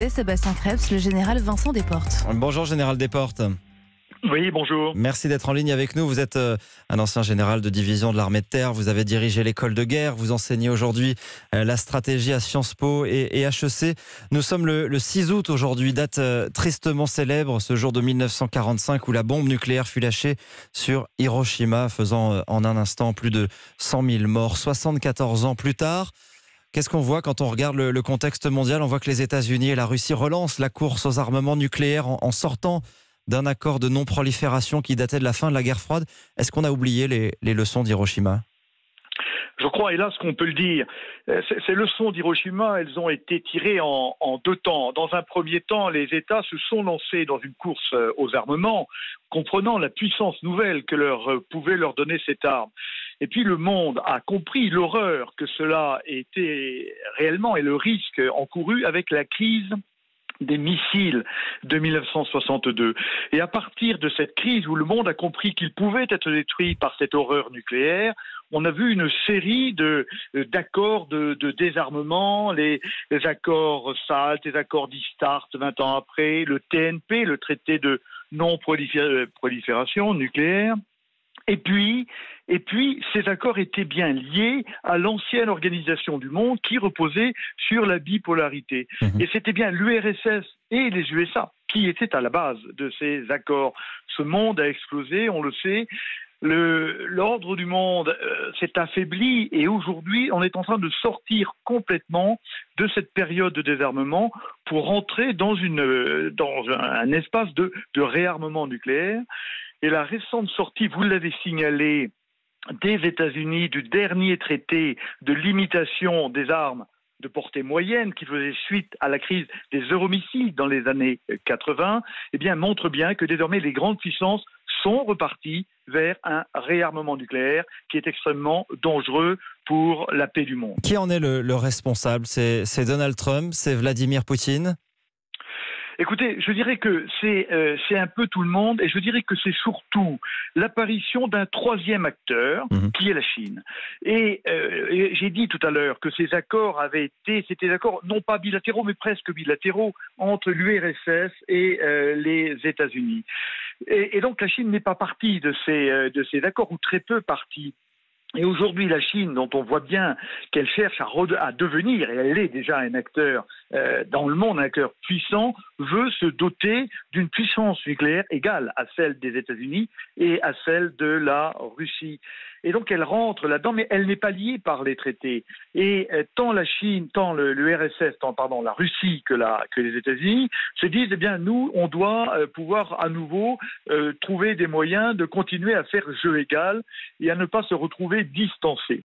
Et Sébastien Krebs, le général Vincent Desportes. Bonjour Général Desportes. Oui, bonjour. Merci d'être en ligne avec nous. Vous êtes euh, un ancien général de division de l'armée de terre. Vous avez dirigé l'école de guerre. Vous enseignez aujourd'hui euh, la stratégie à Sciences Po et, HEC. Nous sommes le, 6 août aujourd'hui, date euh, tristement célèbre, ce jour de 1945 où la bombe nucléaire fut lâchée sur Hiroshima, faisant en un instant plus de 100 000 morts. 74 ans plus tard, Qu'est-ce qu'on voit quand on regarde le, contexte mondial? On voit que les États-Unis et la Russie relancent la course aux armements nucléaires en sortant d'un accord de non-prolifération qui datait de la fin de la guerre froide. Est-ce qu'on a oublié les, leçons d'Hiroshima? Je crois, hélas, qu'on peut le dire. Euh, ces leçons d'Hiroshima, elles ont été tirées en, deux temps. Dans un premier temps, les États se sont lancés dans une course euh, aux armements, comprenant la puissance nouvelle que leur euh, pouvait leur donner cette arme. Et puis le monde a compris l'horreur que cela était réellement et le risque encouru avec la crise des missiles de 1962. Et à partir de cette crise où le monde a compris qu'il pouvait être détruit par cette horreur nucléaire, on a vu une série de d'accords de, désarmement, les, accords SALT, les accords d'Istart 20 ans après, le TNP, le traité de non-prolifération nucléaire, et puis, et puis, ces accords étaient bien liés à l'ancienne organisation du monde qui reposait sur la bipolarité. Mhm. Et c'était bien l'URSS et les USA qui étaient à la base de ces accords. Ce monde a explosé, on le sait. L'ordre du monde euh, s'est affaibli et aujourd'hui on est en train de sortir complètement de cette période de désarmement pour rentrer dans, une, dans un, espace de, de réarmement nucléaire. Et la récente sortie, vous l'avez signalé, des États-Unis du dernier traité de limitation des armes de portée moyenne qui faisait suite à la crise des euromissiles dans les années 80, eh bien, montre bien que désormais les grandes puissances sont reparties vers un réarmement nucléaire qui est extrêmement dangereux pour la paix du monde. Qui en est le, le responsable? C'est Donald Trump C'est Vladimir Poutine? Écoutez, je dirais que euh, c'est un peu tout le monde et je dirais que c'est surtout l'apparition d'un troisième acteur mhm. qui est la Chine. Et, euh, j'ai dit tout à l'heure que ces accords avaient été, c'était des accords non pas bilatéraux mais presque bilatéraux entre l'URSS et euh, les États-Unis. Et, et, donc la Chine n'est pas partie de ces, de ces accords ou très peu partie. Et aujourd'hui, la Chine, dont on voit bien qu'elle cherche à, devenir, et elle est déjà un acteur euh, dans le monde, un acteur puissant, veut se doter d'une puissance nucléaire égale à celle des États-Unis et à celle de la Russie. Et donc elle rentre là-dedans, mais elle n'est pas liée par les traités. Et euh, tant la Chine, tant le, RSS, tant pardon la Russie que les États-Unis se disent, eh bien nous, on doit euh, pouvoir à nouveau trouver des moyens de continuer à faire jeu égal et à ne pas se retrouver distancés.